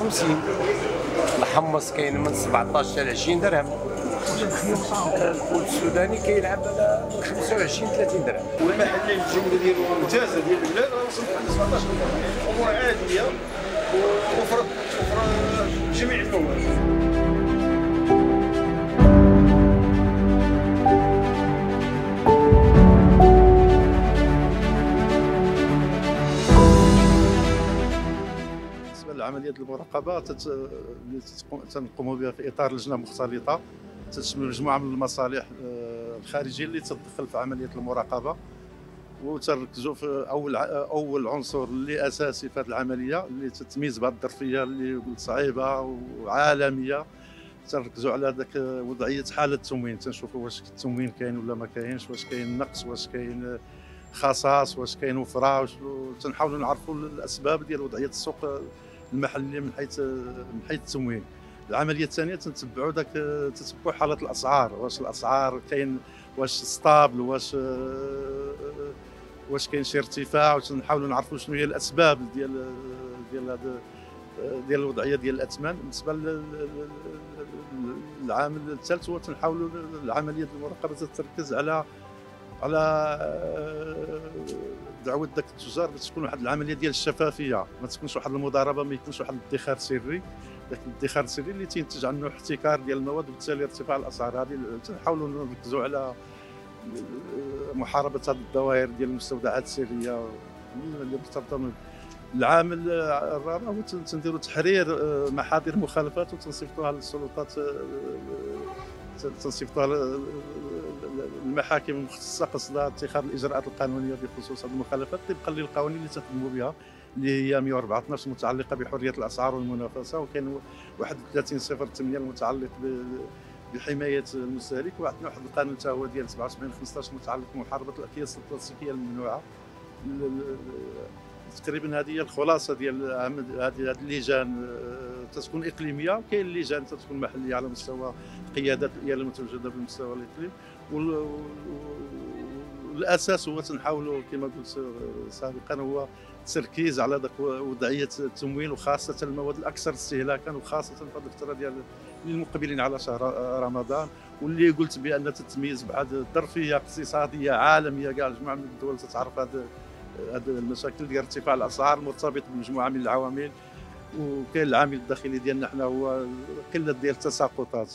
50 الحمص كاين من 17 حتى ل 20 درهم. الفول السوداني كيلعب على 25 30 درهم والمحلي الجوده ديالو ممتازه ديال البلاد راه وصلت لحد 17 درهم. امور عاديه وفرت وفر جميع المواد عمليه المراقبة تنقوموا بها في إطار لجنة مختلطة تشمل مجموعة من المصالح آه، الخارجية اللي تدخل في عمليه المراقبة. وتركزوا في أول أول عنصر اللي أساسي في هذه العملية اللي تتميز بهذه الظرفية اللي قلت صعيبة وعالمية. تركزوا على ذاك وضعية حالة التموين. تنشوفوا واش التموين كاين ولا ما كاينش واش كاين نقص واش كاين خصاص واش كاين وفرة تنحاولوا نعرفوا الأسباب ديال وضعية السوق المحليه من حيث من حيث التموين العملية الثانية تنتبعوا ذاك تتبع حالة الأسعار. واش الأسعار كاين واش ستابل واش واش كاين شي ارتفاع وتنحاولوا نعرفوا شنو هي الأسباب ديال ديال هذا ديال الوضعية ديال الأثمان. بالنسبة للعامل الثالث هو تنحاولوا العملية المراقبة تركز على على دعوه ذاك التجار تكون واحد العملية ديال الشفافية. ما تكونش واحد المضاربة ما يكونش واحد الادخار سري. ذاك الادخار السري اللي تينتج عنه احتكار ديال المواد وبالتالي ارتفاع الأسعار هذه. تنحاولوا نركزوا على محاربة هذه الظواهر ديال المستودعات السرية. اللي مرتبطه العامل الرابع هو تنديروا تحرير آه، محاضر مخالفات وتنصيفطوها للسلطات آه، تنصيفطوها المحاكم المختصه قصدها اتخاذ الإجراءات القانونية بخصوص هذه المخالفات طبقا للقوانين اللي تخدموا بها اللي هي 104 12 المتعلقه بحرية الأسعار والمنافسة وكاين 31 صفر 8 المتعلق بحماية المستهلك وعندنا واحد القانون حتى هو ديال 77 15 متعلق بمحاربة الاكياس البلاستيكيه الممنوعة. تقريبا هذه هي الخلاصة ديال هذه اللجان آه، تكون اقليميه وكاين لجان تكون محلية على مستوى القيادات الاليه المتواجده بالمستوى الإقليم. والأساس هو تنحاولوا كما قلت سابقا هو التركيز على وضعية التموين وخاصة المواد الأكثر استهلاكا وخاصة في هذه الفترة ديال المقبلين على شهر رمضان. واللي قلت بأن تتميز بعد ظرفيه اقتصادية عالمية كاع مجموعة من الدول تتعرف هذه المشاكل ديال ارتفاع الأسعار مرتبط بمجموعة من العوامل. وكاين العامل الداخلي ديالنا حنا هو قله ديال التساقطات